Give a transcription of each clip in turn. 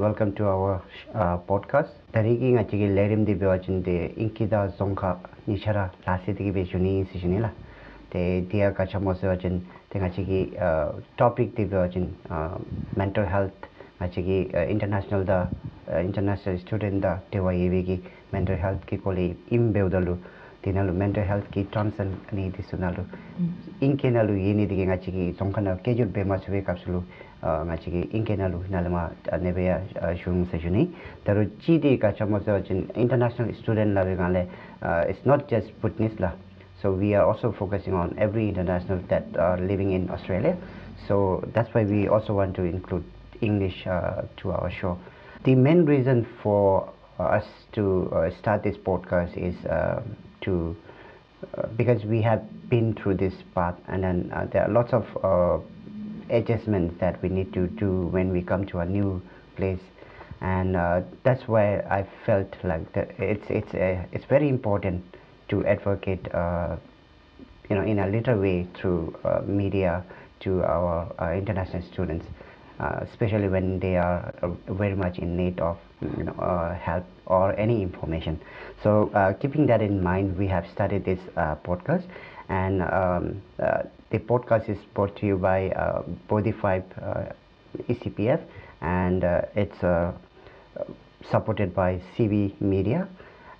welcome to our uh, podcast. Tariki nga chigi lerim di bewa chin de inki da zongkha ni chara lasi de be juni si jini la. De dia ka chamo se wajin de nga chigi uh, topic di bewa chin uh, mental health nga chigi uh, international da uh, international student da te wa yebe ki mental health ki kole im bewdalu 디나루 멘탈 헬스 키 트럼스 아니 디스나루 인케나루 예니 디게 같이 동카나 계절 베마스베 갑슬로 같이 인케나루 나르마 네베야 슝 세주니 더로 지디 가차마서 진 인터내셔널 스튜던트 라베간레 it's not just putnisla so we are also focusing on every international that are living in australia. So that's why we also want to include english uh, to our show. The main reason for uh, us to uh, start this podcast is uh, to uh, because we have been through this path and then uh, there are lots of uh, adjustments that we need to do when we come to a new place. And uh, that's why I felt like that it's it's uh, it's very important to advocate uh, you know in a little way through media to our international students especially when they are very much in need of you know uh, help or any information. So uh, keeping that in mind we have started this uh, podcast. And um, uh, the podcast is brought to you by uh, Bodhi5 uh, ECPF and uh, it's uh, supported by CV Media.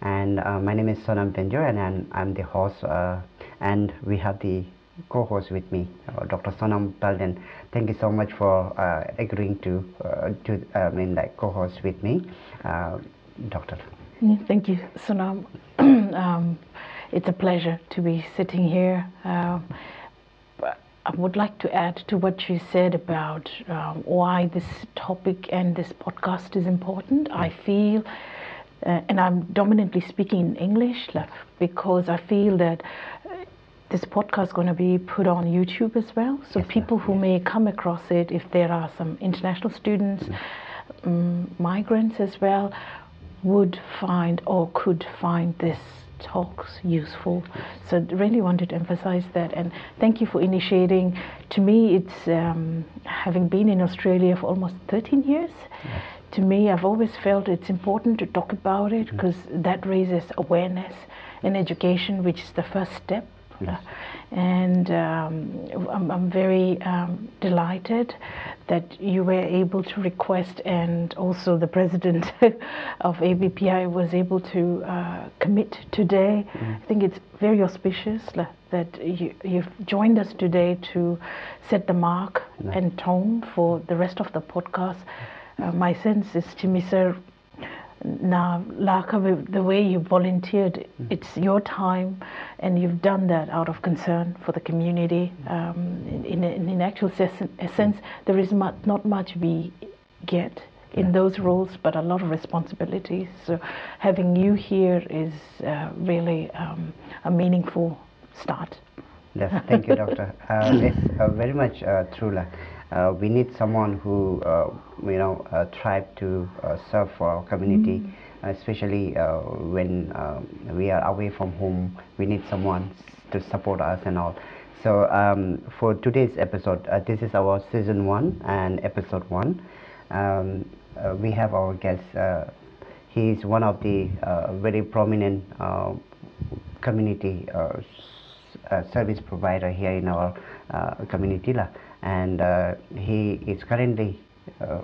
And my name is Sonam Penjo and I'm, I'm the host and we have the co-host with me uh, Dr. Sonam Belden thank you so much for uh, agreeing to uh, to I mean like co-host with me uh, doctor Yeah, Thank you, Sonam. um, it's a pleasure to be sitting here. Um, I would like to add to what you said about um, why this topic and this podcast is important. I feel, uh, and I'm dominantly speaking in English like, because I feel that uh, this podcast is going to be put on YouTube as well. So Yes, people who may come across it, if there are some international students, um, migrants as well, would find or could find this talks useful. So really wanted to emphasize that and thank you for initiating. To me, it's um, having been in Australia for almost 13 years. To me, I've always felt it's important to talk about it because that raises awareness and education, which is the first step. And um, I'm, I'm very um, delighted that you were able to request, and also the president of ABPI was able to uh, commit today. I think it's very auspicious that you, you've joined us today to set the mark and tone for the rest of the podcast. Uh, my sense is, sir, now Laka, the way you volunteered, it's your time, and you've done that out of concern for the community. Um, in, in, in actual sense, there is mu- not much we get in those roles, but a lot of responsibilities. So having you here is uh, really um, a meaningful start. Yes, thank you, doctor. Uh, it's uh, very much uh, true. Uh, we need someone who, uh, you know, uh, try to uh, serve for our community, especially uh, when um, we are away from home. We need someone to support us and all. So um, for today's episode, uh, this is our season one and episode one. Um, uh, we have our guest. Uh, he is one of the uh, very prominent uh, community uh, s- uh, service provider here in our uh, community lah. and uh, he is currently uh,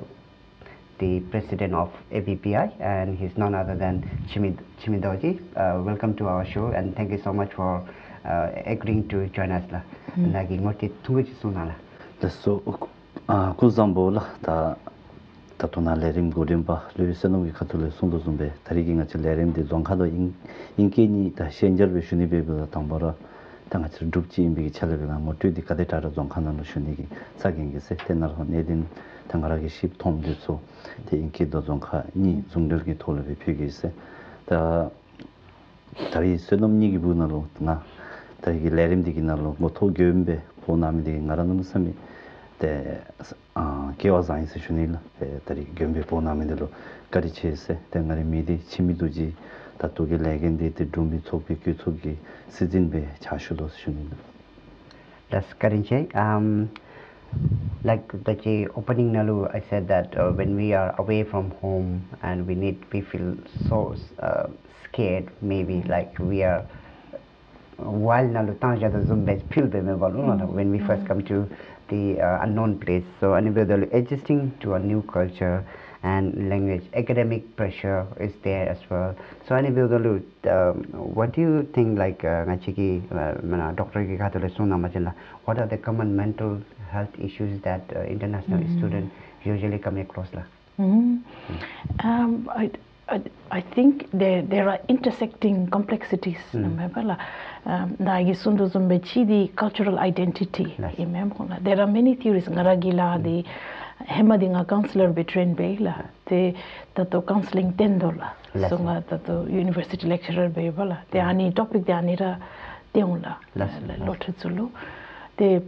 the president of ABPI and he's none other than Chimid Chimidoji. Uh, welcome to our show and thank you so much for uh, agreeing to join us la. Hmm. Na gi ngoti tuwe chi suna la. Da so uh, ku zambo la ta ta tuna le rim go rim ba le se no gi ka tu le sung do zum be ta ri gi nga chi le rim de zong ka do in in ke ni ta shen jer be shuni be ba tang ba ra tanga chir dhubji inbigi chalabi nga motu di kade tara zon khanda no shunigi sagingi se tenar hon edin tanga ragi shib tom di tsu te inki do zon kha ni zungdilgi tolabi pyoge se ta tari sedom nigi bu nalo nga tari lerim digi nalo moto gyoyumbe po nami digi nga ranam sami te kiwa zangi se shunigi la tari gyoyumbe po nami dilo kari che se te ngari midi chimi duji 다기 레림디기 날로 모토 교임베 보남디기 나라는 무슨 때 아, 개와상에서 주니라 때 다리 겸비 보나면들로 가리치세 땡가리 미디 치미도지 다토게 레겐디 때 둠비 초피 규초기 시진베 자슈도 주니라 Das Karinche. Um, like the opening nalu i said that uh, when we are away from home and we need we feel so uh, scared maybe like we are while nalu tanja the zoom base feel be when we first come to the uh, unknown place so anybody adjusting to a new culture and language academic pressure is there as well so anybody um, what do you think like ngachiki uh, doctor ki khatule suna machila what are the common mental health issues that uh, international mm. student usually come across la mm. um, I, I, I think there there are intersecting complexities mm. remember la um, na chi cultural identity remember there are many theories ngaragila mm. the hema di nga counselor be train be la te tato counseling ten do la. So nga tato university lecturer be ba la. Te ani topic de ani ra te un la. Lot chu lu. Te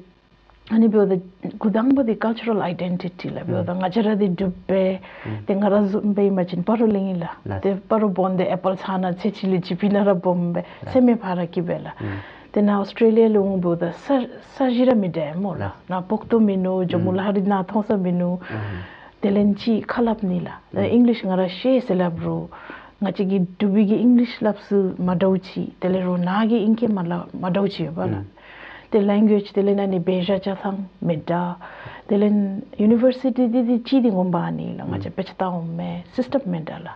ani be the gudang ba the cultural identity la. Be the ngajara di dubbe te ngara be imagine paro lingi la. Te paro bonde apple chana chechili chipina ra bombe seme phara ki bela mm. tena australia lo ngu bo da sa jira mi de mo la. Na pok to mi no jo mu mm. la ri na thong sa mi no mm-hmm. telen chi khalap ni la. Mm. English ngara she se la bro. Nga chi gi dubi gi english lap su ma dau chi. Tele ro na gi inke ma la ma dau chi ba la. Mm. The language tele na ni beja cha thang me da. Telen university di di chi di ngom ba ni la. Nga cha pe cha ta me system me da la.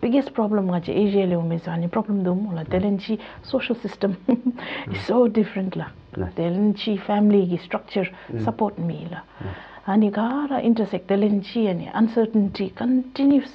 biggest problem nga che asia le me sa ni problem do mo la telen chi social system is so different la. Telen chi family ki structure mm. support me la. Ani gara intersect telen chi ani uncertainty continues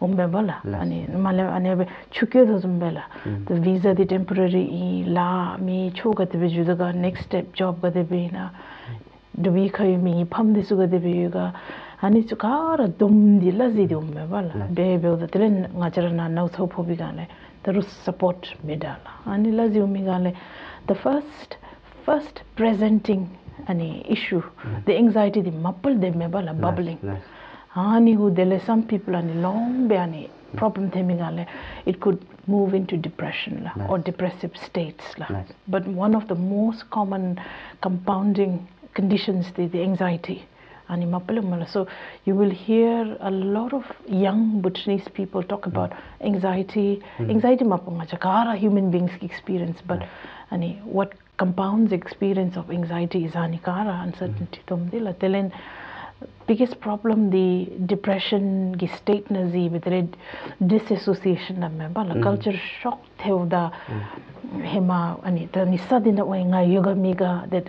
umbe bala ani male ani chukyo do zumbe la. Mm. The visa the temporary i la mi choga de ju da next step job ga de be na. Mm. Do we khayu mi pham de su ga de be ga. Ani chu kara dum di la zi de umbe bala be be da tren nga chara na nau tho pho bi ga le the support medala ani la zi um ga le the first first presenting ani issue. Hmm. The anxiety the mapple de me bala bubbling. hani hu dele some people ani long be ani hmm. problem themingale it could move into depression la or depressive states la. But one of the most common compounding conditions the, the anxiety ani mapalumala so you will hear a lot of young bhutanese people talk mm. about anxiety mm. anxiety mapunga human beings experience but ani what compounds experience of anxiety is anikara uncertainty mm. tomdila telen biggest problem the depression gi state na zi with red disassociation na me ba la culture shock the da mm. hema ani the ni sadin da wai nga yoga miga that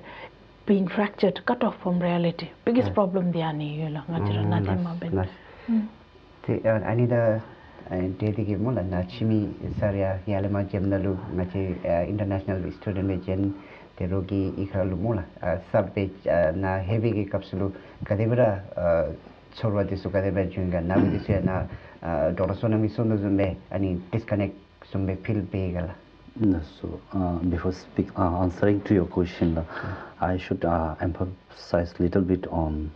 being fractured cut off from reality. Biggest yeah. problem the ani you la ngajira na them ma ben the ani da de de ge mola na chimi saria yale ma gemnalu na che uh, international student gen te rogi ikhalu mola. Uh, sab pe uh, na heavy ge kapsulu kadebra chorwa disu kadebra junga na disu na dorosona mi sono zumbe ani disconnect zumbe feel pe gala. No so uh, before speak uh, answering to your question uh, i should uh, emphasize a little bit on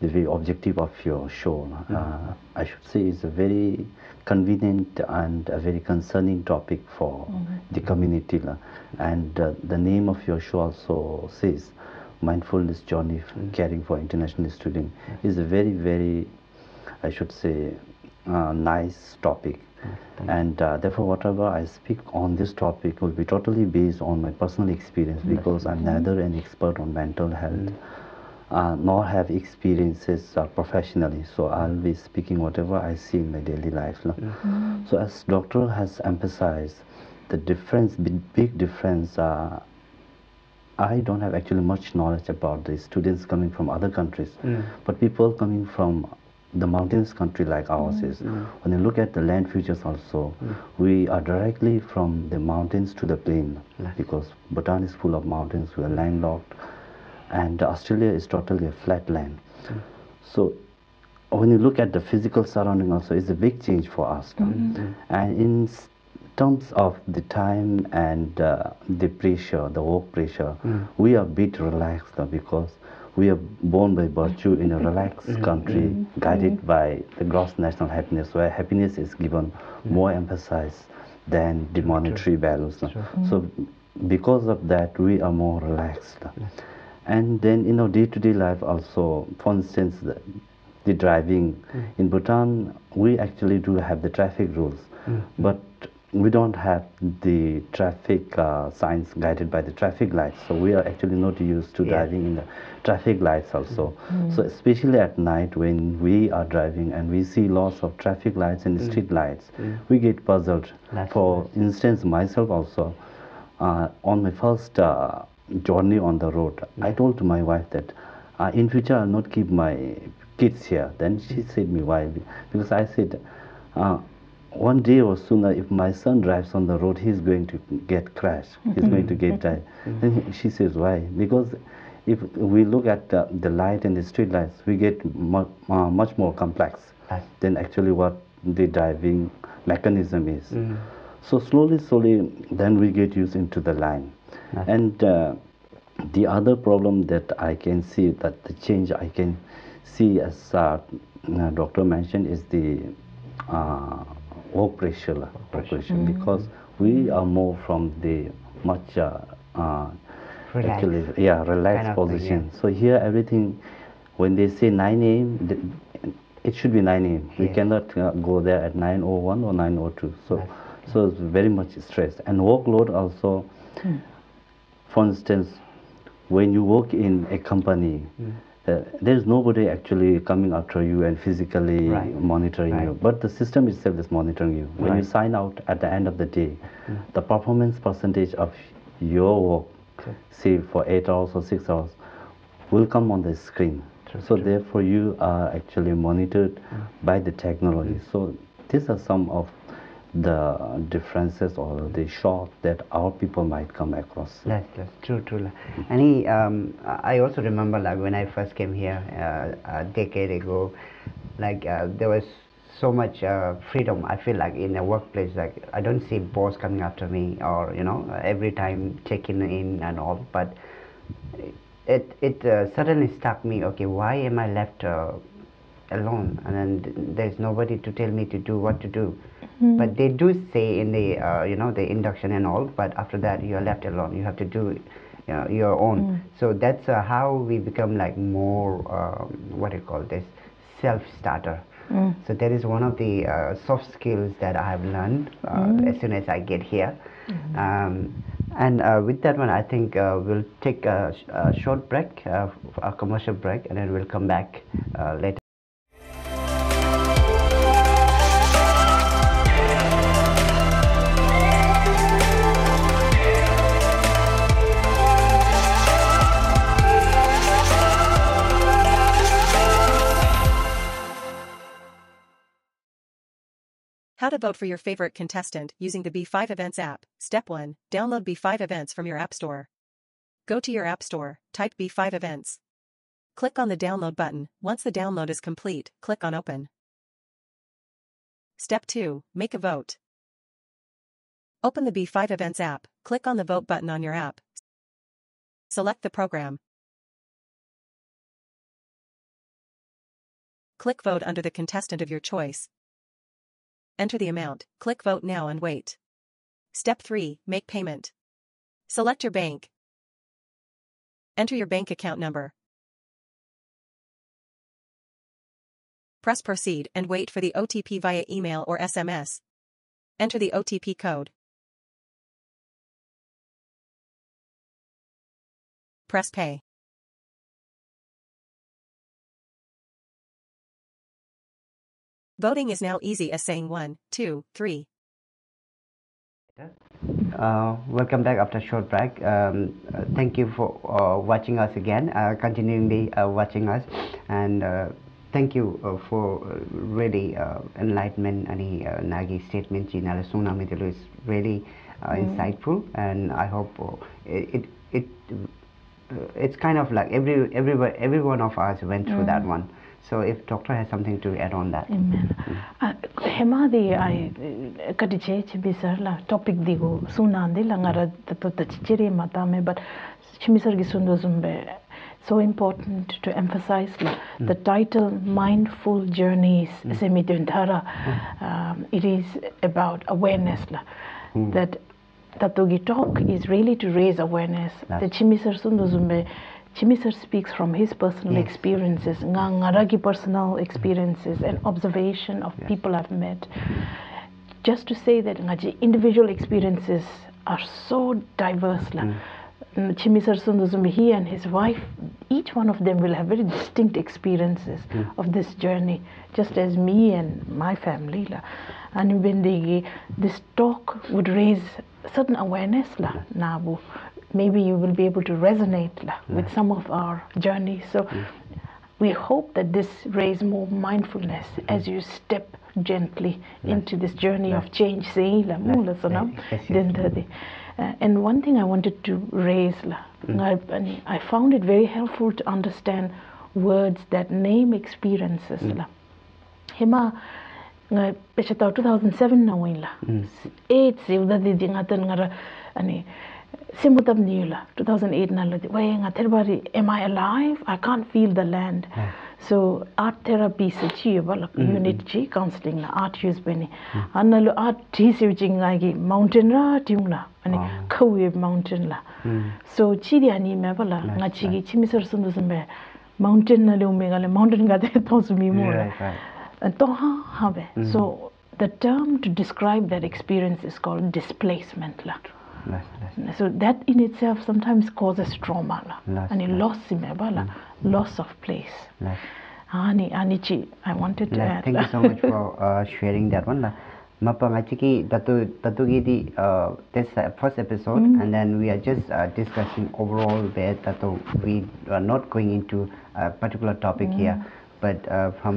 the very objective of your show uh, i should say it's a very convenient and a very concerning topic for mm the community and uh, the name of your show also says mindfulness journey mm. caring for international students mm. is a very very i should say uh, nice topic mm. And uh, therefore whatever i speak on this topic will be totally based on my personal experience because i'm neither an expert on mental health uh, nor have experiences uh, professionally. So i'll be speaking whatever i see in my daily life so as doctor has emphasized the difference big difference uh, I don't have actually much knowledge about the students coming from other countries, mm. but people coming from the mountainous country like ours is. Mm. When you look at the land features also, mm. we are directly from the mountains to the plain because Bhutan is full of mountains, we are landlocked, and Australia is totally a flat land. Mm. So when you look at the physical surrounding also, it's a big change for us. -hmm. And in terms of the time and uh, the pressure, the work pressure, we are a bit relaxed because we are born by virtue in a relaxed mm. country mm. guided mm. by the gross national happiness where happiness is given mm. more emphasis than the monetary values. So because of that we are more relaxed. And then in our day-to-day life also, for instance, the, the driving in Bhutan, we actually do have the traffic rules, but we don't have the traffic uh, signs guided by the traffic lights. So we are actually not used to Yeah. driving in the traffic lights also. So especially at night when we are driving and we see lots of traffic lights and street lights, we get puzzled. That's For instance, myself also, uh, on my first uh, journey on the road, I told my wife that uh, in future I'll not keep my kids here. Then she said me why? Because I said, uh, one day or sooner, if my son drives on the road, he's going to get crashed. He's going to get die. Then she says why? Because if we look at uh, the light and the street lights, we get mu- uh, much more complex Right. than actually what the driving mechanism is. Mm. So slowly, slowly, then we get used into the line. Right. And uh, the other problem that I can see, that the change I can see as uh, uh, doctor mentioned is the work pressure, pressure, because we are more from the much uh, uh, Relaxed. actually yeah relaxed Kind of thing, position. So here everything, when they say 9 a.m., it should be 9 a.m. We cannot uh, go there at 9:01 or 9:02. So Right. so it's very much stressed and workload also. For instance, when you work in a company, Mm. Uh, there's nobody actually coming after you and physically Right. monitoring you, but the system itself is monitoring you. When you sign out at the end of the day, mm. the performance percentage of your work, True. say for eight hours or six hours, will come on the screen. True, so true. therefore, you are actually monitored mm. by the technology. Mm. So these are some of the differences or the shock that our people might come across. That's, that's true, true. lah. And he, um, I also remember like when I first came here uh, a decade ago, like uh, there was so much uh, freedom. I feel like in the workplace, like I don't see boss coming after me or you know every time checking in and all. But it it uh, suddenly struck me. Okay, why am I left uh, alone? And then there's nobody to tell me to do what to do. But they do say in the uh, you know the induction and all. But after that, you are left alone. You have to do you know, your own. So that's uh, how we become like more um, what do you call this self starter. So that is one of the uh, soft skills that I have learned uh, as soon as I get here. Um, and uh, with that one, I think uh, we'll take a, sh- a short break, uh, a commercial break, and then we'll come back uh, later. How to vote for your favorite contestant using the B5 Events app. Step 1. Download B5 Events from your App Store. Go to your App Store, type B5 Events. Click on the download button. Once the download is complete, click on Open. Step 2. Make a vote. Open the B5 Events app. Click on the Vote button on your app. Select the program. Click Vote under the contestant of your choice. Enter the amount, click Vote Now and wait. Step 3 Make payment. Select your bank. Enter your bank account number. Press Proceed and wait for the OTP via email or SMS. Enter the OTP code. Press Pay. Voting is now easy as saying one, two, three. Uh, welcome back after short break. Um, uh, thank you for uh, watching us again, uh, continually uh, watching us, and uh, thank you uh, for really uh, enlightenment. Any uh, Nagi statement, Gina Tsunami is really uh, insightful, and I hope it it, it it's kind of like every every every one of us went through that one. So if doctor has something to add on that. Amen. Mm. Ah, Hema di ah, eh, I kati che che bi la topic di go sunan de la ngara to ta chire mata me but chimisar gi sundo zumbe so important to emphasize la the mm. title mindful journeys mm. semi dentara um, it is about awareness la. That that togi talk is really to raise awareness. The chimisar sundo zumbe Chimi sir speaks from his personal Yes. experiences, nga ngaragi personal experiences and observation of Yes. people I've met. Just to say that ngaji individual experiences are so diverse la. Hmm. Mm, Chimi sir Sundazumi, he and his wife, each one of them will have very distinct experiences hmm. of this journey, just as me and my family la. And when they, this talk would raise certain awareness la, nabu. Maybe you will be able to resonate la, mm. with some of our journeys. So mm. we hope that this raise more mindfulness mm. as you step gently into this journey of change. Say mula sanam, Yes, yes, yes. then the- the- uh, and one thing I wanted to raise, la, I, I found it very helpful to understand words that name experiences. La. Hema, nga pecha 2007 na win la. Eight si uda di di ngatan ngara ani Simutab Niyula, 2008 naladi, waya nga therbari, am I alive? I can't feel the land. Hmm. So art therapy se chi bala hmm, hmm. unit chi counseling la art use be ni. Analu art thi se chi nga gi mountain ra tiung la ani ah. khwe mountain la. So chi di ani me bala nga chi gi chi mi sar sun sun mountain na le me ga le mountain ga de to su mi mo la. Uh, to ha ha be. So the term to describe that experience is called displacement la. So that in itself sometimes causes trauma And loss in la. Loss of place. Ani anichi, I wanted to add. Thank you so much for uh, sharing that one. Mapa ngachiki tatu tatu gidi uh, this uh, first episode and then we are just uh, discussing overall where tatu we are not going into a particular topic here but uh, from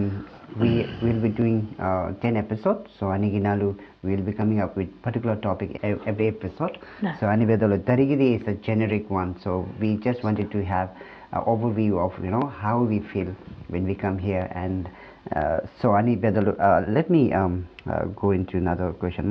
we will be doing uh, 10 episodes. So aniginalu we will be coming up with particular topic every episode. Nice. so anibedolo tarigidi is a generic one. So we just wanted to have an overview of you know how we feel when we come here. And uh, so ani bedalu uh, let me um, uh, go into another question.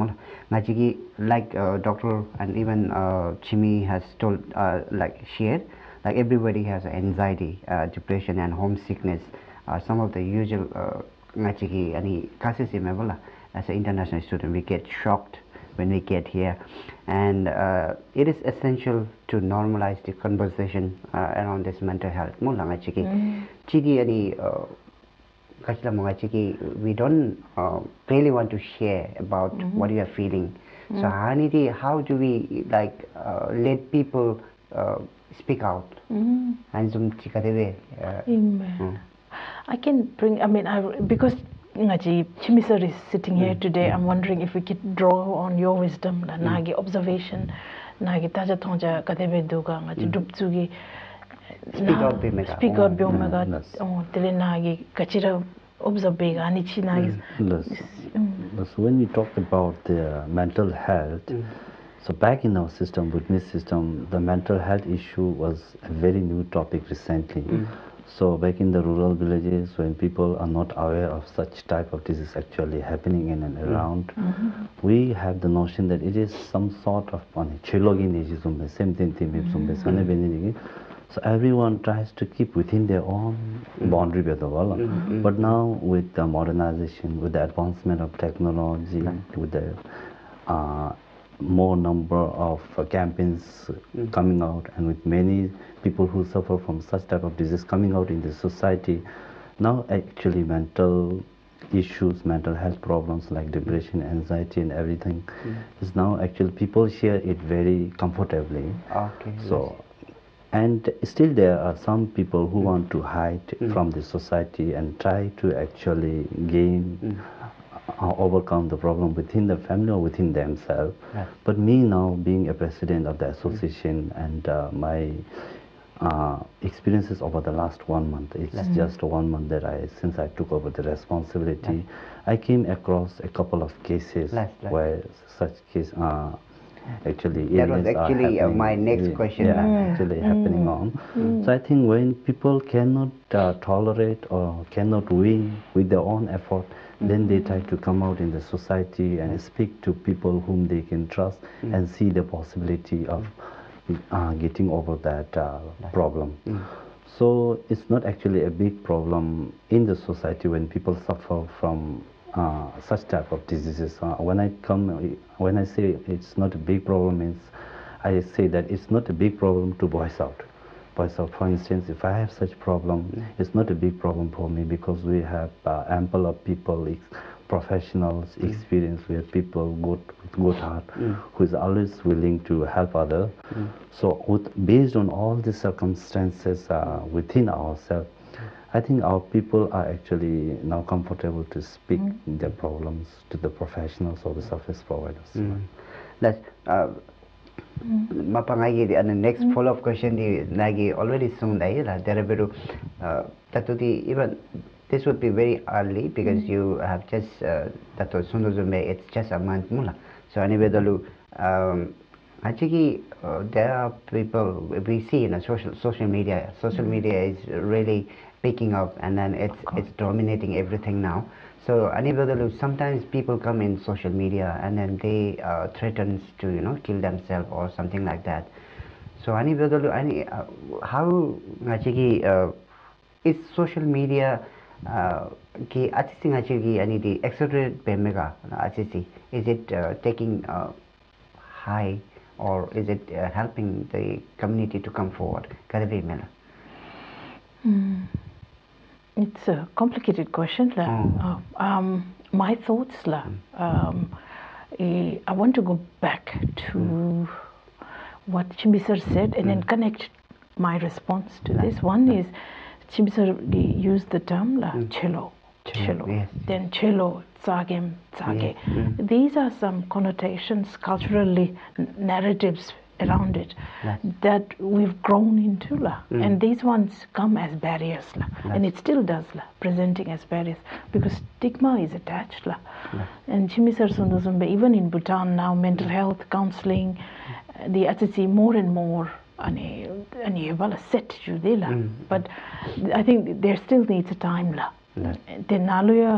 Ngachigi, like uh, doctor and even uh, chimi has told uh, like shared like everybody has anxiety uh, depression and homesickness are some of the usual uh, ngachigi ani cases imebola as an international student we get shocked when we get here. And uh, it is essential to normalize the conversation uh, around this mental health. Mula ngachigi chigi ani uh, kachila mga chiki we don't uh, really want to share about what you are feeling. So haniti how do we like uh, let people uh, speak out? Mm. and zum chikadebe uh, Amen. I can bring, I mean, I, because Ngaji Chimisar is sitting here mm. today, I'm mm. wondering if we could draw on your wisdom, la nagi observation, nagi taja tongja kadebe duga, ngaji duptsugi. Speak out be mega. Speak out omega. yes. Oh, tele nagi kachira observe bega, anichi nagi. Yes. Yes, when we talk about the mental health, so back in our system, witness system, the mental health issue was a very new topic recently. So back in the rural villages, when people are not aware of such type of disease actually happening in and around, mm-hmm. we have the notion that it is some sort of chilogin same thing. Mm-hmm. So everyone tries to keep within their own mm-hmm. boundary, mm-hmm. but now with the modernization, with the advancement of technology, mm-hmm. with the uh, more number of uh, campaigns uh, mm-hmm. coming out, and with many people who suffer from such type of disease coming out in the society, now actually mental issues, mental health problems like depression, anxiety, and everything mm-hmm. is now actually people share it very comfortably. okay So, and still there are some people who mm-hmm. want to hide from the society and try to actually gain, uh, overcome the problem within the family or within themselves. Right. But me now being a president of the association and uh, my uh, experiences over the last one month, it's just one month that I, since I took over the responsibility, I came across a couple of cases Right, where such case uh, actually That was actually, uh, my next Yeah, question. Yeah, Mm. actually happening on. So I think when people cannot uh, tolerate or cannot win with their own effort, then they try to come out in the society and speak to people whom they can trust and see the possibility of uh, getting over that uh, problem. So it's not actually a big problem in the society when people suffer from uh, such type of diseases. Uh, when I come, when I say it's not a big problem, means I say that it's not a big problem to voice out. For, so for instance, if I have such problem, it's not a big problem for me because we have uh, ample of people, ex- professionals, mm. experience. We have people good, with good heart, mm. who is always willing to help other. Mm. So with, based on all the circumstances uh, within ourselves, I think our people are actually now comfortable to speak their problems to the professionals or the service providers. That's uh, mapangagi the next follow up question the nagi already soon dai la there beru uh, di even this would be very early because you have just uh, tatu sundo zume it's just a month mula. So anyway dalu um actually uh, there are people we see in a social social media social media is really picking up and then it's it's dominating everything now so anybody sometimes people come in social media and then they uh, threatens to you know kill themselves or something like that. So anybody any uh, how actually uh, is social media uh, ki actually the achisi is it uh, taking uh, high or is it helping the community to come forward? Kadabi mela It's a complicated question. La. Uh, um, my thoughts, la. Um, eh, I want to go back to what Chimbisar said and then connect my response to this. One is Chimbisar used the term la, cello. Cello, Cello. yes, Then cello, tsagem, tsage. These are some connotations, culturally, n- narratives around it that we've grown into. La. Mm. And these ones come as barriers. La. And it still does, la, presenting as barriers because stigma is attached. La. And Chimisar Sundazumbe, even in Bhutan now, mental mm. health counseling, uh, the HSC more and more ani ani wala set jude la mm. but i think there still needs a time la the naluya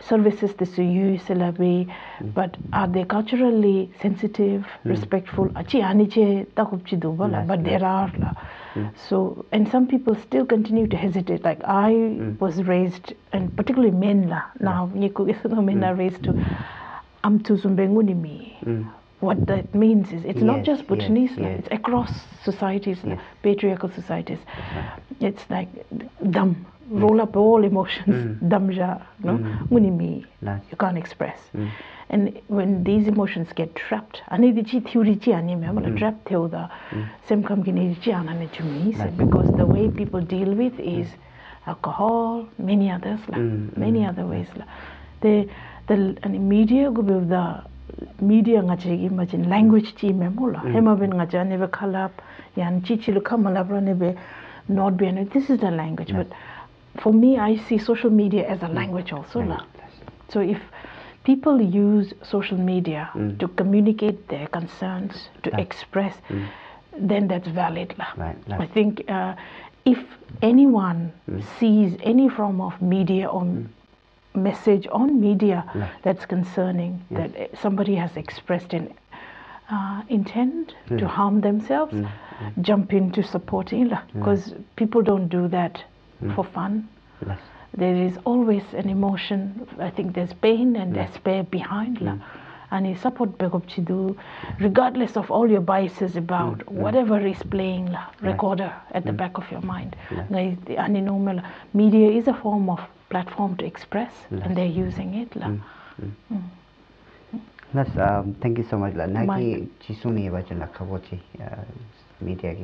services the suyu silabi but are they culturally sensitive mm. respectful? Achi aniche dubala but there are la. Mm. So and some people still continue to hesitate like i mm. was raised and particularly men la. Now niku isno men are raised to am tu zumbenguni mi? What that means is it's not just yes, Bhutanese, la, yes. it's across societies, Yes. patriarchal societies. Uh-huh. It's like dum, roll up all emotions. damja no? muni mi you can't express. and when these emotions get trapped ani di chi theory chi ani me bola trap theo da sem kam ki ni chi ana ne chumi because the way people deal with is alcohol many others la many other ways la the the ani media go with the media nga chi gi machin language chi me bola hema ben nga cha ne be khalap yan chi chi lu khamala bra ne be not be this is the language. but for me i see social media as a mm. language also mm. la. so if people use social media mm. to communicate their concerns to express then that's valid la. Right, i think uh, if anyone sees any form of media or message on media that's concerning that somebody has expressed an uh, intent to harm themselves, jump in into supporting because people don't do that Mm. for fun. Yes. There is always an emotion. I think there's pain and despair behind la. Mm. And you support Begop Chidu, regardless of all your biases about mm, whatever is playing la, recorder at the back of your mind. Ngai- the ani normal media is a form of platform to express, and they're using it la. Yes, um, thank you so much. La nagi chisumi ba chun la khabochi uh, media.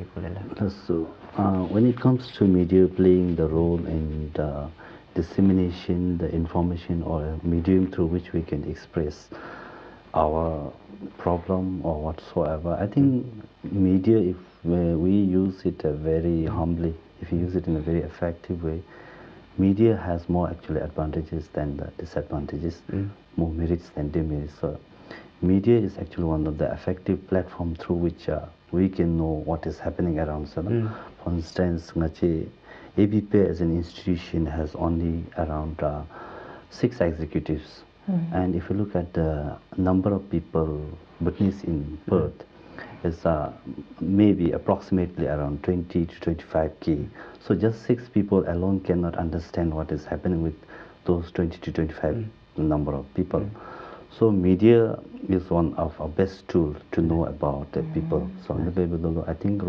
So, uh, when it comes to media playing the role in the dissemination, the information or a medium through which we can express our problem or whatsoever, I think media, if we, we use it uh, very humbly, if you use it in a very effective way, media has more actually advantages than the disadvantages, more merits than demerits. So, media is actually one of the effective platform through which uh, we can know what is happening around us. Hmm. For instance, ngachi ABP as an institution has only around uh, six executives. Hmm. And if you look at the number of people Bhutanese in hmm. Perth, is uh, maybe approximately around 20 to 25k. So just six people alone cannot understand what is happening with those 20 to 25 number of people. So media is one of our best tool to know about the people. So the people i think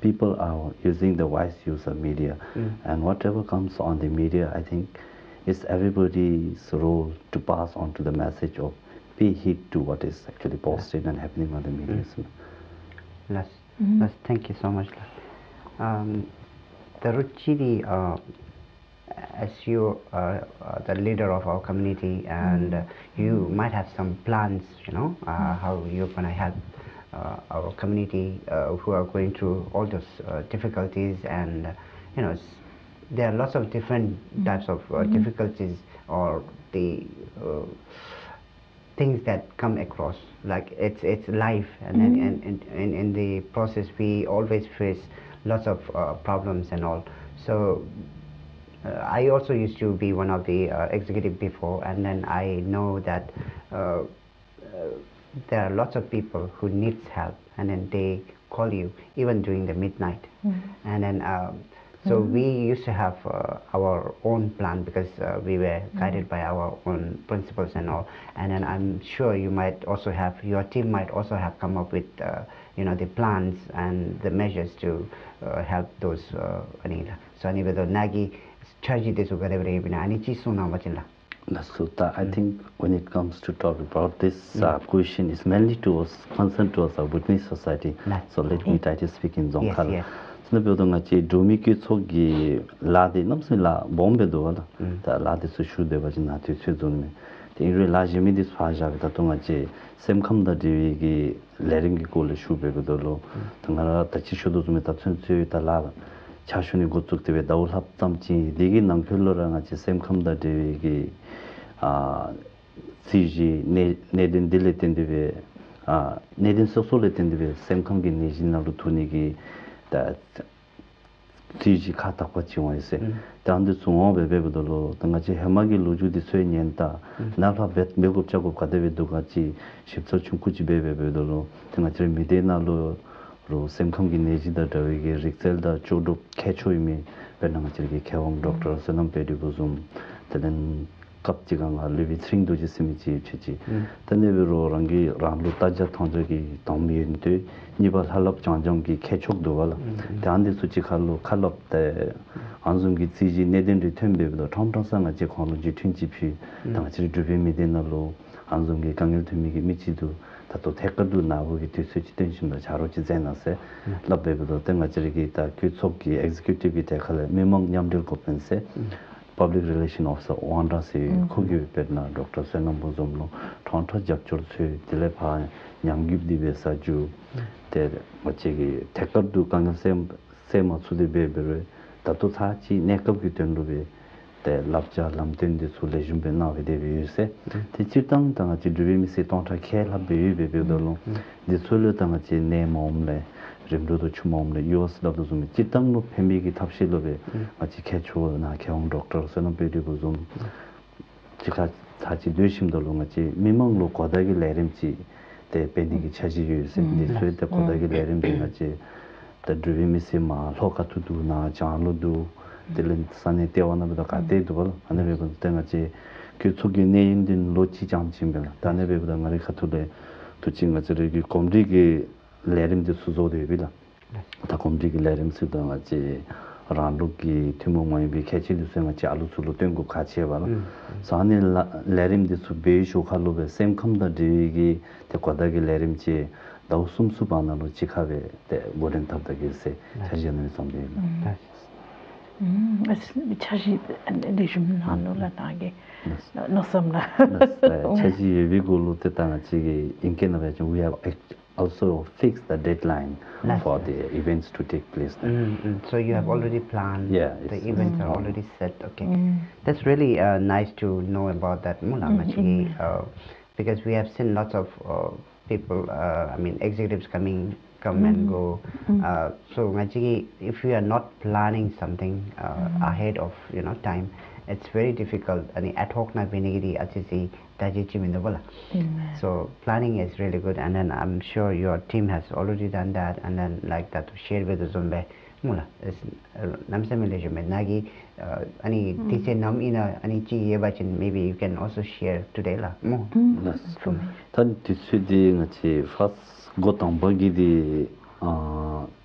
people are using the wise use of media. And whatever comes on the media i think it's everybody's role to pass on to the message of pay heed to what is actually posted and happening on the media. So, Les, Les, thank you so much. Les. Um, the Ruchiri, uh, as you are the leader of our community, and uh, you might have some plans, you know, uh, how you're going to help uh, our community uh, who are going through all those uh, difficulties, and uh, you know, s- there are lots of different types of uh, difficulties or the uh, things that come across. Like it's it's life and then and, and, and in the process we always face lots of uh, problems and all. So uh, I also used to be one of the uh, executive before and then I know that uh, uh, there are lots of people who needs help and then they call you even during the midnight and then um, so we used to have uh, our own plan because uh, we were guided by our own principles and all. And then I'm sure you might also have your team might also have come up with uh, you know the plans and the measures to uh, help those. Uh, Anila. so anyway, the nagi charge this whatever even ani chi suna machila. That's so that I think when it comes to talk about this uh, question is mainly towards concerned towards our Buddhist society. Right. So let me try to speak in Yes, Zongkhala. yes. 스네베도 같이 도미키 속이 라디 넘슬라 bombe도 wala. 다 라디 수슈데 바진 나티 최존메. 이르 라지미디 스파자가 동아지 셈컴다 디위기 레링기 콜 슈베고도로 당나라 다치 쇼도 좀 답천수이 달라 차슈니 고쪽대에 다울 합담지 되게 남편로랑 같이 셈컴다 디위기 아 CG 네 네든 딜레텐디베 아 네든 소솔레텐디베 셈컴기 네진나로 투니기 다 CG 카타고 지원했어. 단데 중앙 베베도로 당같이 해마기 로주디 쇠년다. 나파 베 메고 작업 가데베도 같이 십서 중쿠지 베베도로 당같이 미데나로 로 semkhang gi neji da da ge rixel da chodo khecho imi ben nang chil gi khewang doctor sanam pedi buzum tenen kap ji gang a livi thring do ji simi ji chi ji hmm. tene bi ro rang gi ram lu ta ja thong jo gi dong mi yin de ni ba halap chang jong gi khechok do wala. Hmm. Dan de su ji khal lu khalap de an zum gi ji ji ne den ri them be do thong thong sang ji khong lu ji thing ji phi. Dang ji du be mi den na lo an zum gi kang gi mi gi mi ji do 치도 다또 댓글도 나오기 뒤수지 된심도 자로지 제나세 랍베도 땡가 저기 다 규속기 엑지큐티브 대칼 메몽 냠들 코펜세 public relation officer wanda se khogi pedna dr senam bozom no thonta jakchur se dile pha nyangib di besa ju te mache gi thekar du kang sem sem su de be be ta to tha chi nekap gi ten ru be te lapcha lamten de sule jumbe na ve de yu se ti chi tang tang chi dubi mi se tong ta khe la be yu be be do lo de sule tang chi ne mo um le rim do do chu mo um le yu os dab do zum chi tang no phem bi gi thap shi lo be ma chi khe chu na khe ong doctor se no be ri go zum chi kha ta chi du shim do lo ma chi mi mang lo ko da gi le rim chi te pe ni gi cha ji yu se de sule te ko da gi le rim de ma chi ta dubi mi se ma lo ka tu du na cha lo du 장로도 들은 산에 때와나보다 가대도 볼 하늘에 본 때같이 교촉이 내인된 로치 장침별 다네베보다 말이 카투데 도친가 저기 곰리기 레림지 수조도 빌라 다 곰리기 레림스도 같이 란루기 티모모이 비 캐치도 생각지 알루술로 된거 같이 해 봐라 사니 레림지 수 베이쇼 칼로베 셈 컴다 디기 데과다기 레림지 다우숨수 바나로 지카베 데 모렌 탑다기세 자지는 선비 Mm, es Mm-hmm. We have also fixed the deadline Last for year. the events to take place. Mm -hmm. So you have already planned. Yeah, the events mm. are already set. Okay, mm. that's really uh, nice to know about that Mula uh, because we have seen lots of uh, people. Uh, I mean, executives coming come mm. -hmm. and go uh, so actually if you are not planning something uh, mm. -hmm. ahead of you know time it's very difficult. And ad hoc na binigiri achisi dajichi minabala so planning is really good. And then i'm sure your team has already done that. And then like that to share with the zumbe mula is uh, namsa mele jume nagi uh, ani tise nam ina ani chi ye bachin maybe you can also share today la mo. Nas from tan tisudi ngachi first go tangpa gi di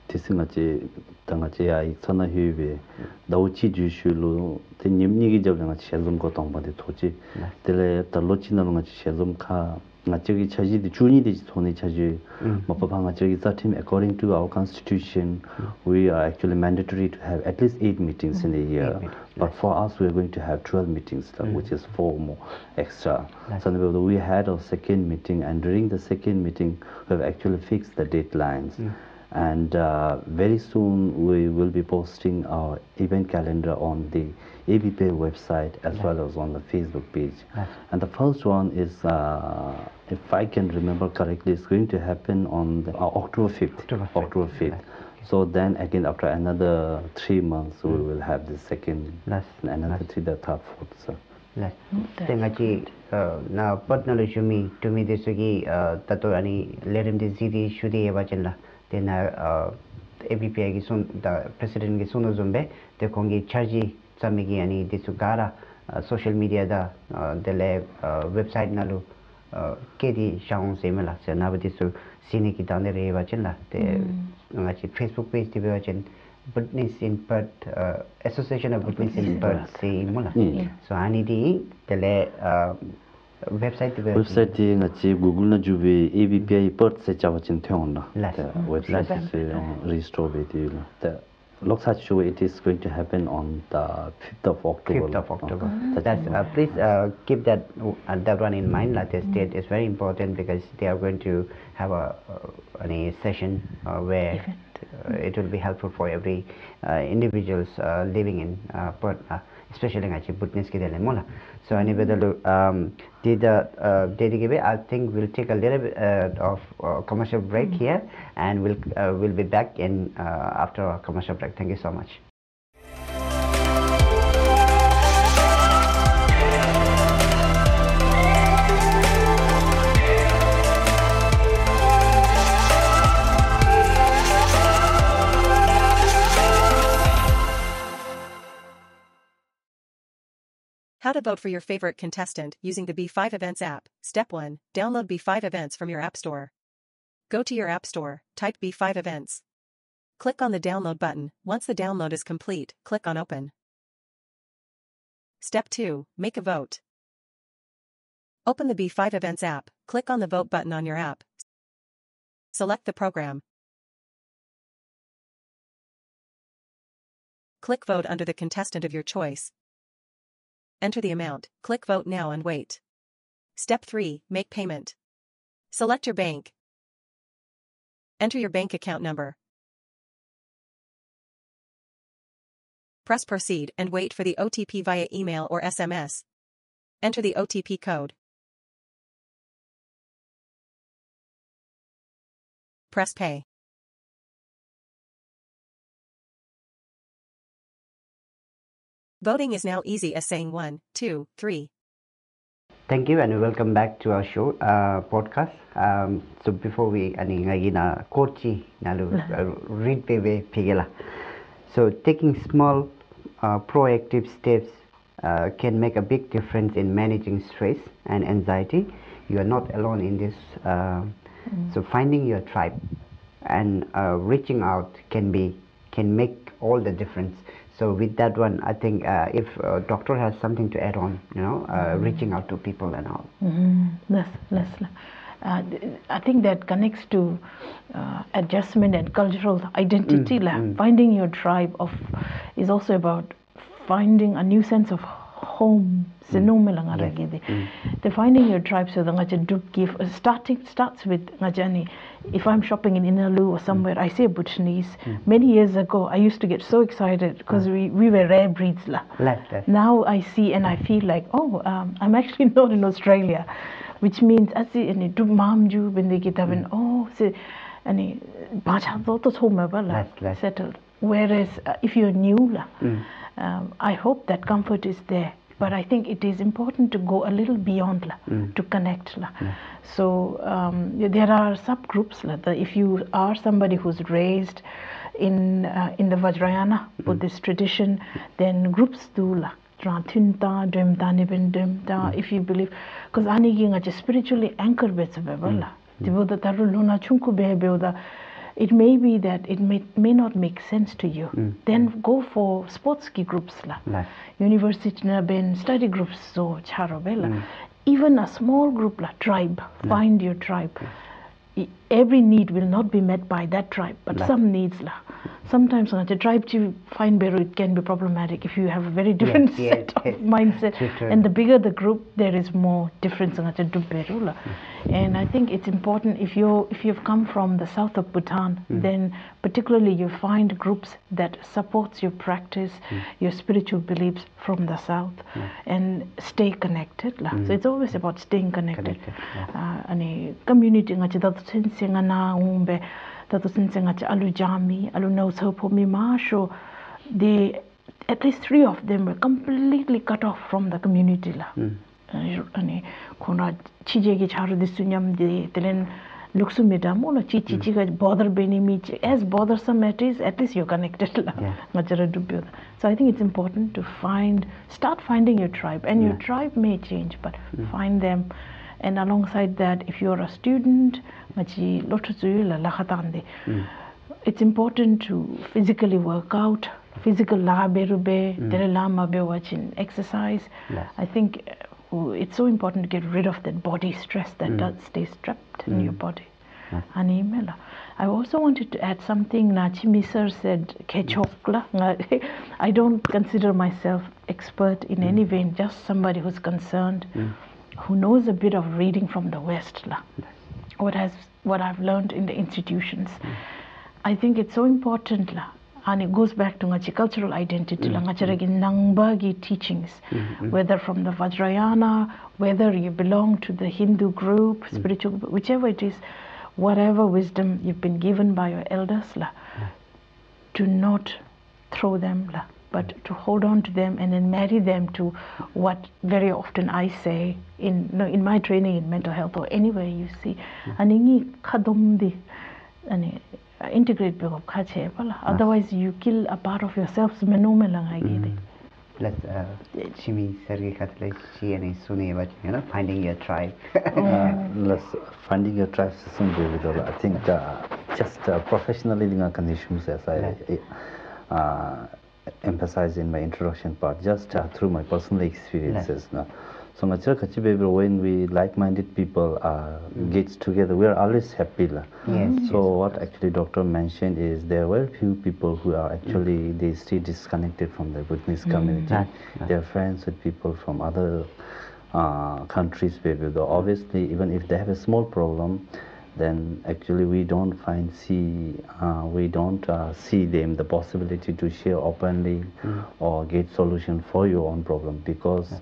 tisi nga che tanga che yaa ik tsana hiwe dao chi ju shu lu te nyam nyigi jab nga che shezum go tangpa di tochi mm. tele ta lochi na nga che shezum ka nga chigi chaji di chuni di thoni chaji. Mm. Mapa pa nga chigi sa team according to our constitution mm. we are actually mandatory to have at least 8 meetings in a mm. year. But for us we are going to have 12 meetings like, which is four more extra. So we had our second meeting and during the second meeting we have actually fixed the deadlines. And uh, very soon we will be posting our event calendar on the ABPI website as well as on the Facebook page Nice. and the first one is uh, if I can remember correctly it's going to happen on the, uh, October 5th October 5th. October 5th Right. so then again after another three months we will have the second Nice. another Nice. three the third fourth so la that's tenga chi na patnal shumi tumi de sugi tato tena APPI ki sun da president ki sunu zumbe te kongi charji tsamigi ani disu gara social media da dele website nalu ke di shaung seme la se na disu sine ki dane re wa chen la te nga chi facebook page ti wa chen Britney's in Perth, Association of Britney's in Perth, see, mula. So, ani di, tele, website de website di nga chi google na juwe abpi port se chawa chin thyon na website se restore be di la the looks at show it is going to happen on the 5th of october. 5th of october. So that's uh, please uh, keep that uh, that one in mind. Like this date is very important because they are going to have a uh, any session uh, where uh, it will be helpful for every uh, individuals uh, living in uh, Perth, uh, especially ngachi butnis ki dele mola So any bedalu um did the uh, I think we'll take a little bit uh, of uh, commercial break here and we'll uh, we'll be back in uh, after our commercial break. Thank you so much. How to vote for your favorite contestant using the B5 Events app. Step 1. Download B5 Events from your App Store. Go to your App Store, type B5 Events. Click on the download button. Once the download is complete, click on Open. Step 2. Make a vote. Open the B5 Events app. Click on the Vote button on your app. Select the program. Click Vote under the contestant of your choice. Enter the amount, click Vote Now and wait. Step 3 Make payment. Select your bank. Enter your bank account number. Press Proceed and wait for the OTP via email or SMS. Enter the OTP code. Press Pay. Voting is now easy as saying one, two, three. Thank you and welcome back to our show uh, podcast. Um, so before we ani ngai na kochi nalu uh, read pebe pigela. So taking small uh, proactive steps uh, can make a big difference in managing stress and anxiety. You are not alone in this. Uh, So finding your tribe and uh, reaching out can be can make all the difference. So with that one, I think uh, if uh, doctor has something to add on, you know, uh, reaching out to people and all. Mm, that's, that's, uh, I think that connects to uh, adjustment and cultural identity. lah. Finding your tribe of is also about finding a new sense of home. Sinome lang nga lagi di. The finding your tribe so the nga do give uh, starting starts with nga jani. If I'm shopping in Inalu or somewhere, I see a Bhutanese. Many years ago, I used to get so excited because we, we were rare breeds. Left, left. Now I see and I feel like, oh, um, I'm actually not in Australia, which means I see any do mom ju when they get up and oh, see, any bacha to home less. settled. Whereas uh, if you're new, lah, um, I hope that comfort is there. But I think it is important to go a little beyond lah, hmm. to connect. lah. Hmm. So um, there are subgroups. lah. The- If you are somebody who's raised in uh, in the Vajrayana hmm. Buddhist tradition, then groups do la. Trantinta, Nibindemta, if you believe, because Anigi spiritually anchored with la. Tibuda taru luna chunku behebeuda. It may be that it may, may not make sense to you. Mm. Then go for sports ki groups la. Right. University na ben study groups so charo bela. Mm. Even a small group la tribe. Mm. Find your tribe. Every need will not be met by that tribe, but some needs la. Sometimes uh, the tribe to find better it can be problematic if you have a very different yes, set yes. of mindset. And the bigger the group, there is more difference nga do better la. And I think it's important if you if you've come from the south of Bhutan, mm. then particularly you find groups that supports your practice, mm. your spiritual beliefs from the south, mm. and stay connected la. So it's always about staying connected. Yeah. Uh, ani community nga chi datu sense nga na umbe datu sense nga chi alu jami alu no so po mi ma sho they at least three of them were completely cut off from the community la 아니 코나 치제기 차르디 수냠디 들은 looks me da mo chi chi chi ga bother beni me as bother some matters at least you're connected la ngajara dubyo so i think it's important to find start finding your tribe. And yeah. your tribe may change but mm. find them. And alongside that if you're a student machi lotu zu la la khatan de it's important to physically work out physical la be rube mm. la ma be watching exercise. Yes. i think it's so important to get rid of that body stress that mm. does stay trapped in mm. your body. Mela i also wanted to add something nachimi sir said kechokla mm. i don't consider myself expert in any vein, just somebody who's concerned who knows a bit of reading from the west la what has what i've learned in the institutions. I think it's so important la and it goes back to ngachi cultural identity mm-hmm. ngacharagi nangbagi teachings. Mm-hmm. Whether from the vajrayana whether you belong to the hindu group mm-hmm. spiritual group, whichever it is whatever wisdom you've been given by your elders la to not throw them la, but to hold on to them and then marry them to what very often I say in no, in my training in mental health or anywhere you see. Aningi and integrate big kha che pala otherwise you kill a part of yourselves menu me langai gi de plus uh, chimi sergei khatle chi and suni but you know finding your tribe. uh, plus finding your tribe system be with all i think uh, just uh, professionally linga conditions as i uh, emphasize in my introduction part. Just uh, through my personal experiences. no So Machar Kachi Baby, when we like-minded people uh, gets together, we are always happy. la. Yes, So what actually doctor mentioned is there were few people who are actually they stay disconnected from the Buddhist community. They are friends with people from other uh, countries. Though obviously, even if they have a small problem, then actually we don't find see uh, we don't uh, see them the possibility to share openly or get solution for your own problem because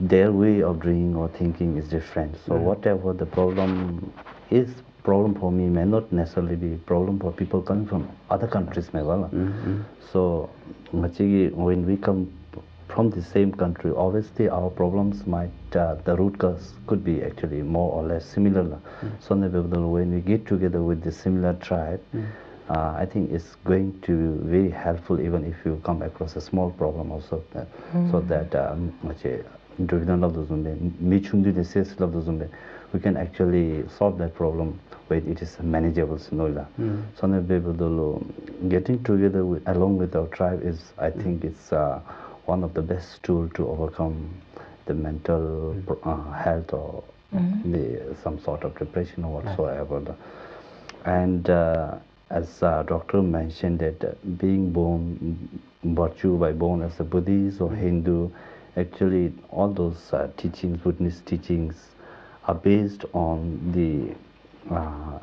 their way of doing or thinking is different. So whatever the problem is, problem for me may not necessarily be problem for people coming from other countries. may well. So machigi, when we come from the same country, obviously our problems might uh, the root cause could be actually more or less similar. So when we get together with the similar tribe. Uh, I think it's going to be very helpful even if you come across a small problem also uh, so that um, driven love those zumbe me chumdi the says love zumbe we can actually solve that problem where it is manageable sinola mm. so na be lo getting together with, along with our tribe is i hmm. think mm. it's uh, one of the best tool to overcome the mental mm. uh, health or mm. the some sort of depression or whatsoever right. and uh, as uh, doctor mentioned that being born virtue by born as a buddhist or hmm. hindu. Actually all those uh, teachings buddhist teachings are based on the uh,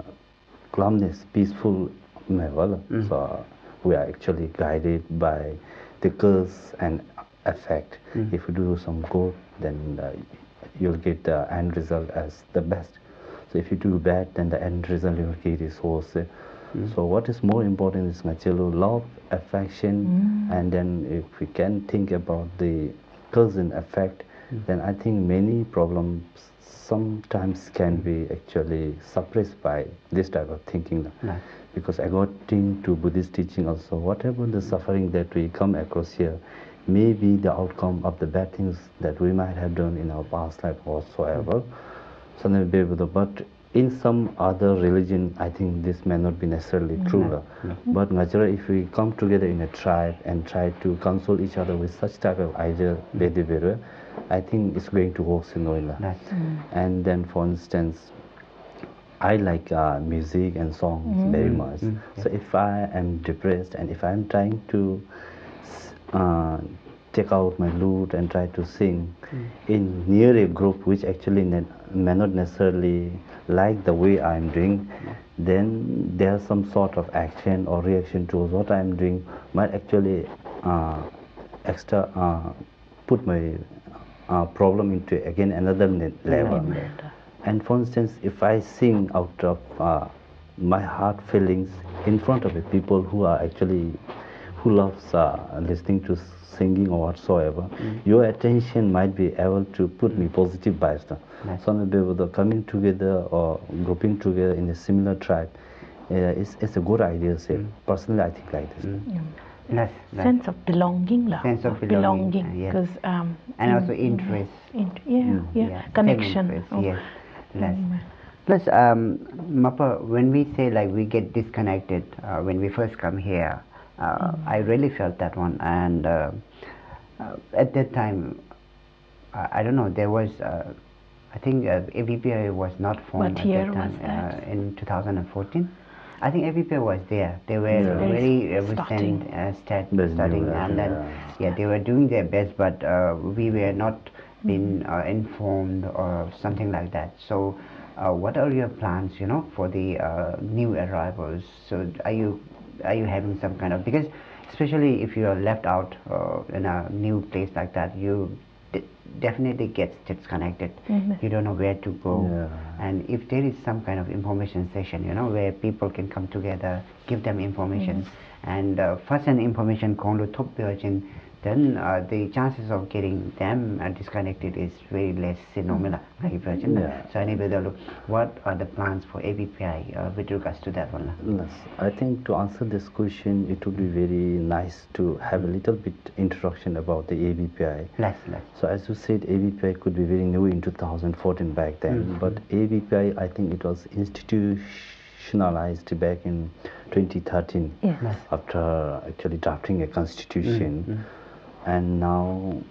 calmness peaceful level. So we are actually guided by the cause and effect. If you do some good then uh, you'll get the end result as the best. So if you do bad, then the end result you will get is worse. So what is more important is ngachelo love, affection, and then if we can think about the cause and effect, mm. then I think many problems sometimes can be actually suppressed by this type of thinking. Right. Because according to Buddhist teaching also, whatever the suffering that we come across here may be the outcome of the bad things that we might have done in our past life whatsoever. Mm. So able to, but in some other religion i think this may not be necessarily mm-hmm. true no, no. but ngajara if we come together in a tribe and try to console each other with such type of idea mm-hmm. bedivere i think it's going to work in sinoila no. and then for instance I like uh, music and songs mm. very much. Mm. Yeah. So if I am depressed and if I am trying to uh, take out my lute and try to sing in near a group which actually ne- may not necessarily like the way I'm doing, then there's some sort of action or reaction towards what I'm doing might actually uh, extra uh, put my uh, problem into again another ne- level. And for instance, if I sing out of uh, my heart feelings in front of the people who are actually who loves uh, listening to singing or whatsoever, your attention might be able to put me positive bias. Right. So maybe with the coming together or grouping together in a similar tribe, uh, it's, it's a good idea. Say personally, I think like this. Right. Right. Sense of belonging, lah. Sense of belonging, uh, yes. Because um, and also mm, interest. int- yeah, Mm. yeah, same connection. interest, Oh, Yes. Plus, mm. plus um, Mappa, when we say like we get disconnected uh, when we first come here, uh, I really felt that one. And uh, uh, at that time, I, I don't know, there was, uh, I think uh, ABPI was not formed What at year that time. was that? Uh, in 2014. I think ABPI was there. They were Yeah. very uh, Starting. recent uh, start, That's new, starting, and then yeah. yeah, they were doing their best, but uh, we were not being uh, informed or something like that. So, uh, what are your plans, you know, for the uh, new arrivals? So, are you are you having some kind of because, especially if you are left out uh, in a new place like that, you d- definitely get disconnected. Mhm. You don't know where to go. Yeah. And if there is some kind of information session, you know, where people can come together, give them information, and uh, first an information kondo top urgent, then uh, the chances of getting them uh, disconnected is very less phenomena. Like virgin. Yeah. So anyway, look, what are the plans for ABPI uh, with regards to that one? Yes, I think to answer this question, it would be very nice to have a little bit introduction about the ABPI. Less, less. So as you said, ABPI could be very new in 2014 back then, but ABPI, I think it was institutionalized back in 2013 Yes. after actually drafting a constitution, and now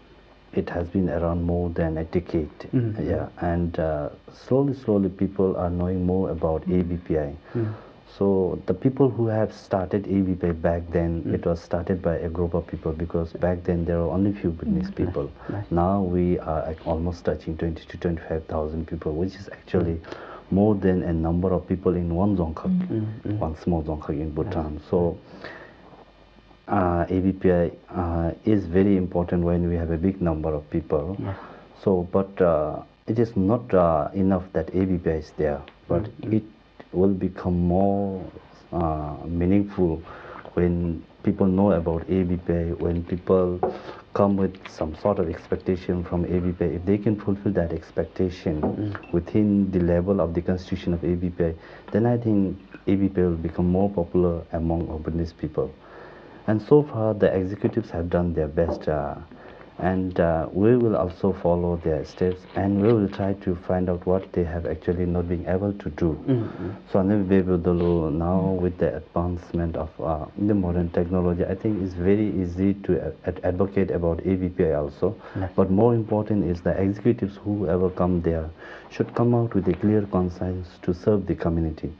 it has been around more than a decade. Mhm. Yeah, and uh, slowly, slowly, people are knowing more about ABPI. Mm-hmm. So the people who have started ABPI back then, mm-hmm. it was started by a group of people because back then there were only few Buddhist mm-hmm. people. Nice. Now we are almost touching 20 to 25,000 people, which is actually more than a number of people in one Dzongkhag, one small Dzongkhag in Bhutan. So uh, ABPI uh, is very important when we have a big number of people. Yes. So, but uh, it is not uh, enough that ABPI is there, but it will become more uh, meaningful when people know about ABPI, when people come with some sort of expectation from ABPI, if they can fulfill that expectation within the level of the constitution of ABPI, then I think ABPI will become more popular among Buddhist people. And so far, the executives have done their best, uh, and uh, we will also follow their steps, and we will try to find out what they have actually not been able to do. So, Anubhebudulu, now with the advancement of uh, the modern technology, I think it's very easy to ad- ad- advocate about ABPI also. But more important is the executives, whoever come there, should come out with a clear conscience to serve the community.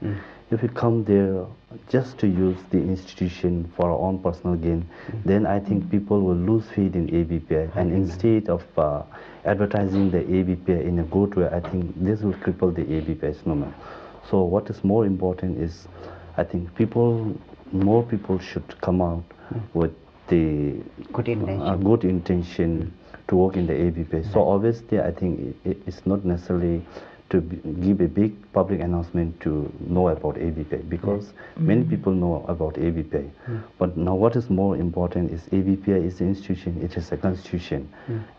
If we come there just to use the institution for our own personal gain, mm-hmm. then I think people will lose faith in ABPI. And instead of uh, advertising the ABPI in a good way, I think this will cripple the ABPI phenomenon. So what is more important is, I think people, more people should come out mm. with the Good uh, intention. a good intention to work in the ABP. So obviously, I think it, it's not necessarily to give a big public announcement to know about ABPI because many people know about ABPI. But now what is more important is ABPI is an institution, it is a constitution.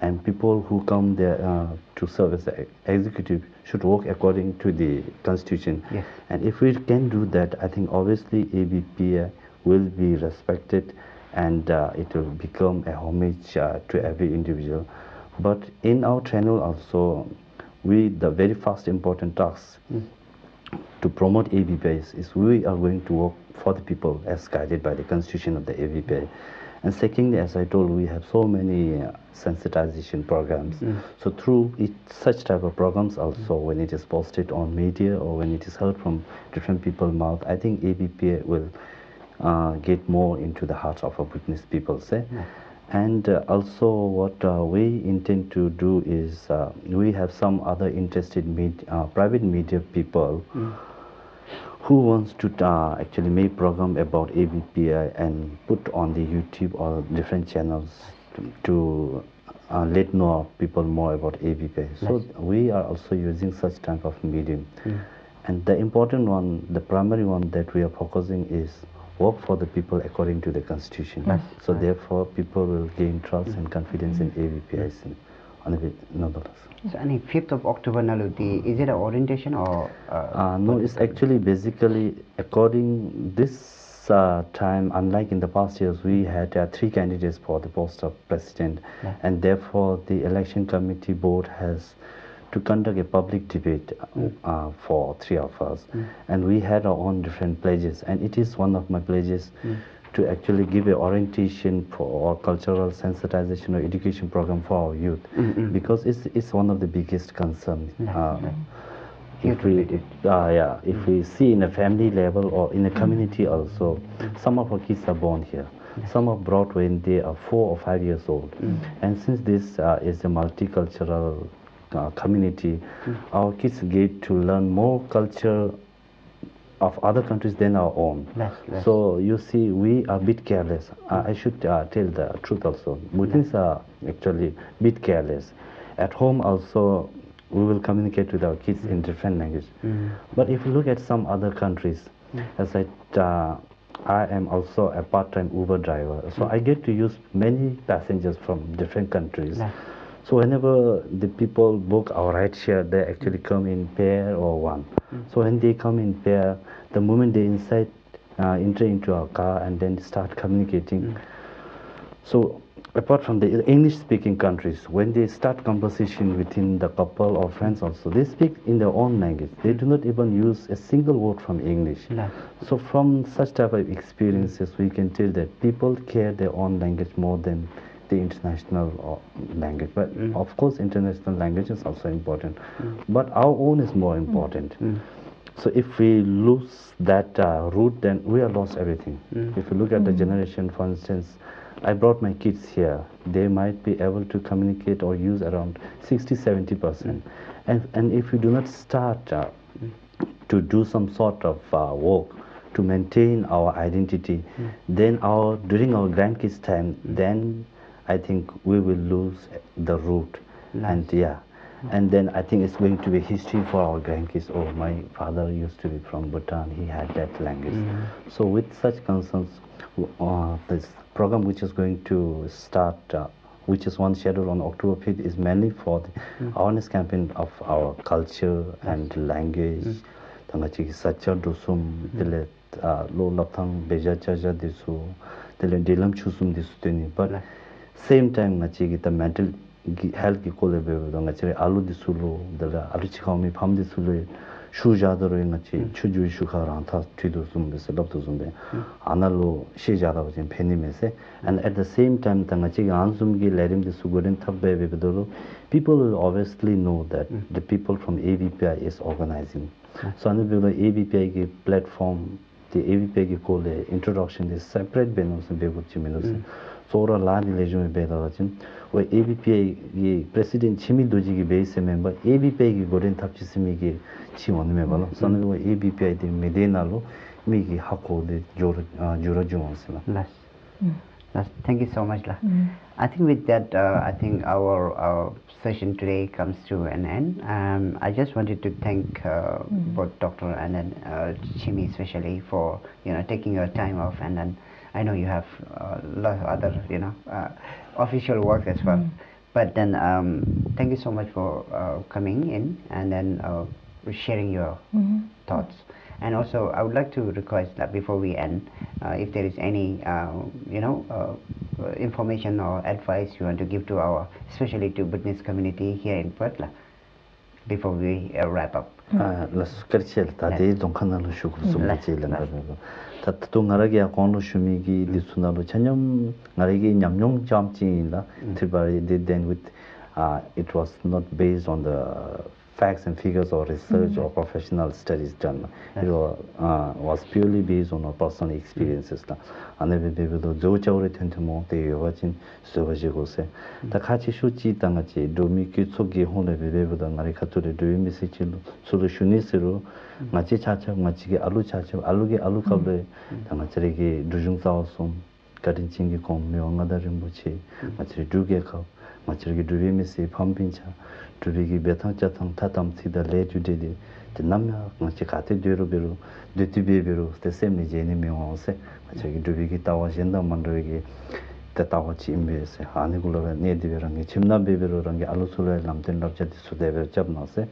And people who come there uh, to serve as executive should work according to the constitution. Yes. And if we can do that, I think obviously ABPI will be respected and uh, it will become a homage uh, to every individual. But in our channel also, we the very first important task to promote ABPI is we are going to work for the people as guided by the constitution of the ABPI. And secondly, as I told, we have so many uh, sensitization programs. So through it, such type of programs also, when it is posted on media or when it is heard from different people's mouth, I think ABPI will uh, get more into the hearts of our witness people. Say. And uh, also what uh, we intend to do is uh, we have some other interested med- private media people who wants to actually make program about ABPI and put on the YouTube or different channels to, to uh, let know people more about ABPI. So we are also using such type of medium. And the important one, the primary one that we are focusing is work for the people according to the constitution. Yes. So right. therefore, people will gain trust mm -hmm. and confidence mm -hmm. in AVPIC. On the. So, 5th of October, Naluti, is it an orientation or? Uh, uh, no, it's actually basically according this uh, time, unlike in the past years, we had uh, three candidates for the post of president, yeah. and therefore the election committee board has to conduct a public debate uh, for three of us, and we had our own different pledges, and it is one of my pledges to actually give a orientation for our cultural sensitization or education program for our youth, because it's it's one of the biggest concern. Uh, if we, uh, yeah, if we see in a family level or in a community also, some of our kids are born here. Some are brought when they are four or five years old. And since this uh, is a multicultural uh, community, our kids get to learn more culture of other countries than our own. Yes, yes. So you see, we are a bit careless. Uh, I should uh, tell the truth also. Muslims are actually a bit careless. At home also, we will communicate with our kids in different language. But if you look at some other countries, as I, uh, I am also a part-time Uber driver, so I get to use many passengers from different countries. Yes. So whenever the people book our ride share, they actually mm. come in pair or one. Mm. So when they come in pair, the moment they inside uh, enter into our car and then start communicating. Mm. So apart from the English speaking countries, when they start conversation within the couple or friends also, they speak in their own language. They do not even use a single word from English. Yes. So from such type of experiences, we can tell that people care their own language more than the international uh, language. But mm. of course, international language is also important. Mm. But our own is more mm. important. So if we lose that uh, root, then we have lost everything. If you look at the generation, for instance, I brought my kids here. They might be able to communicate or use around 60, 70 percent. And and if we do not start uh, to do some sort of uh, work to maintain our identity, then our during our grandkids' time, then I think we will lose the root. And yeah, and then I think it's going to be history for our grandkids. Oh, my father used to be from Bhutan. He had that language. So with such concerns, uh, this program which is going to start. Uh, which is one schedule on October 5th is mainly for the awareness campaign of our culture and language. Tanga chigi sacha uh, lo lapthang beja chaja disu, dilam chusum disu tini. But same time nga chi gi ta mental health ki ko bebe do nga chiri alu di su dala alu chi kham mi pham di su shu ja da nga chi hmm. chu ju shu kha rang tha tui du sum be se lop du sum be. Hmm. Ana lo she jada da jen phen me se. And at the same time ta nga chi an sum gi le rim di su go ren thap be be do lo people will obviously know that hmm. the people from AVPI is organizing. So an be AVPI ki platform the AVPI ki ko introduction is separate be no sum be go chi me no se. 소라 라니 레주메 베다가 지금 왜 ABPA 이 프레시던트 치미 도지기 베이스 멤버 ABPA 기 고린 탑치스미기 치원 메발로 선을 왜 ABPA 데 메데나로 미기 하고데 조르 조르 조언스라 라스 라스 땡큐 so much la. Mm. i think with that uh, i think our our session today comes to an end. Um i just wanted to thank uh, mm. both dr and then uh, chimi especially for you know taking your time off and then I know you have uh, lot of other, you know, uh, official work as well. Mm. But then, um, thank you so much for uh, coming in and then uh, sharing your mm-hmm. thoughts. And also, I would like to request that before we end, uh, if there is any, uh, you know, uh, information or advice you want to give to our, especially to business community here in Puerto, before we uh, wrap up. Mm-hmm. Uh, tatatu ngaragi ya konglo shumigi litsunalo chanyam ngaragi nyamnyong chamchi la tribari they then with uh, it was not based on the facts and figures or research mm -hmm. or professional studies done it was, uh, was purely based on our personal experiences la ane be be do zo chaure ten ten mo te yo wajin so ba ji go se ta kha chi shu chi ta nga chi do mi ki chu gi hon le be be do ngari kha tu le do mi se chi lu chu lu shuni se ru ngachi chacha ngachi ge alu chacha alu ge alu kable ta ngachi ge dujung sao som karin chingi kom me nga da rim buchi ngachi du ge ka ngachi ge du me se pham pin cha du ge be thang cha thang tha tam si da le ju de de te nam ya ngachi ka te de ro be ro de ti be be ro te sem ni je ni me ngo se ngachi ge du ge ta wa jen da man ro ge. tetawa chi imbe se haani gulwa ne diwe rangi chimna bebe ro rangi alu sulwa lamten rabja di sudebe chab na se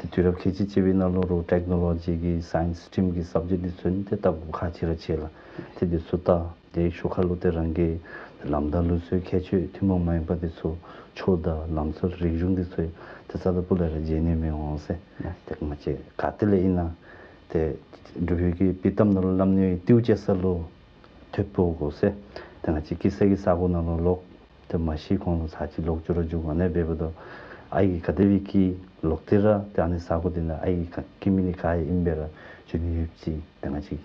di turab khichi chibi na lo ro technology ki science stream ki subject di suni te tab kha chira chela te di suta de shukha lo te rangi lamda lu sui kechu timo mayimba di su choda lamsul rigjung di sui te sada pula ra jene me wang se te kuma che katile ina te dhubhi ki pitam na lo lamni tiu chesa lo tepo go se tanga chi kisagi sago nalo lok te mashi kono sachi lok juro jugo ne bebado aigi kadewi ki lok tera te ane sago dina aigi kimini kaya imbera chuni yubchi tanga chi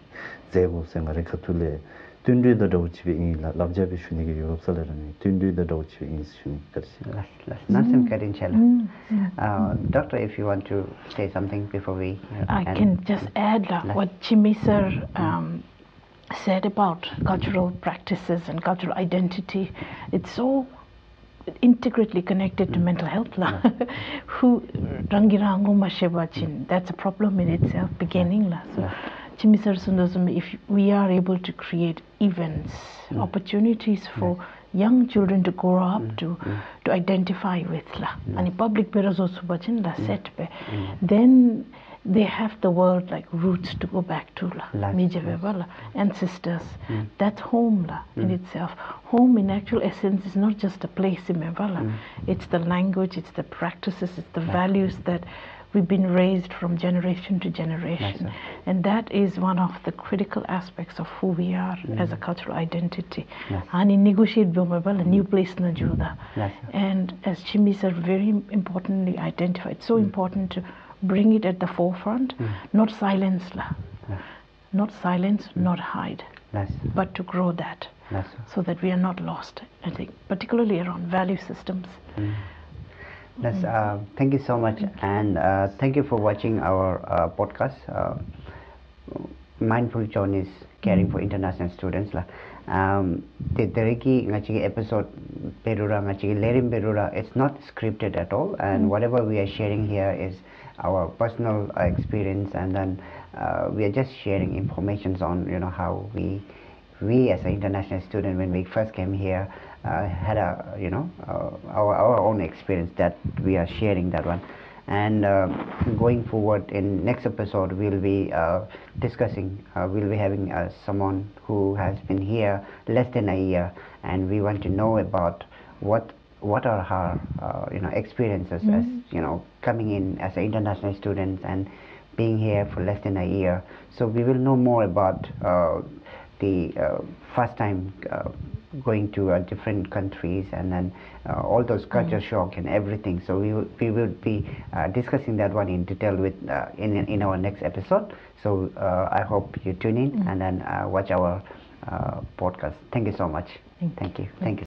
zego sengare katule tundui da dawo chibi ingi labjabi shuni ki yorob salarani tundui da dawo chibi ingi shuni karshi last last nasim karin chala uh, doctor if you want to say something before we I can just add what Chimi sir mm. um, said about cultural practices and cultural identity. It's so intricately connected to mental health. La. Who rangirango mashebachin. That's a problem in itself, beginning. La. So, Chimi sir if we are able to create events, mm. opportunities mm. for young children to grow up mm. to to identify with la and public bearers also bachin la set then they have the world like roots to go back to la Like, Mija la ancestors mm. that's home la in mm. itself. Home in actual essence is not just a place remember la mm. it's the language it's the practices it's the values that we've been raised from generation to generation. And that is one of the critical aspects of who we are as a cultural identity. And in negotiate Bumabal, a new place na juda Yes, and as chimis are very importantly identified It's so important to bring it at the forefront not silence la not silence not hide but to grow that so that we are not lost i think particularly around value systems. Yes, uh, thank you so much, and uh, thank you for watching our uh, podcast. Uh, Mindful Journeys Caring for International Students lah. Um, the Dereki ngachigi episode Perura ngachigi Lerim Perura. It's not scripted at all, and whatever we are sharing here is our personal uh, experience, and then uh, we are just sharing informations on you know how we we as an international student when we first came here uh, had a you know uh, our our own experience that we are sharing that one. And uh, going forward in next episode we'll be uh, discussing uh, we'll be having uh, someone who has been here less than a year and we want to know about what what are her you know experiences as you know coming in as an international student and being here for less than a year so we will know more about uh, the uh, first time uh, going to uh, different countries and then uh, all those culture shock and everything. So we will, we will be uh, discussing that one in detail with uh, in in our next episode. So uh, I hope you tune in and then uh, watch our uh, podcast. Thank you so much. Thank you. Thank you.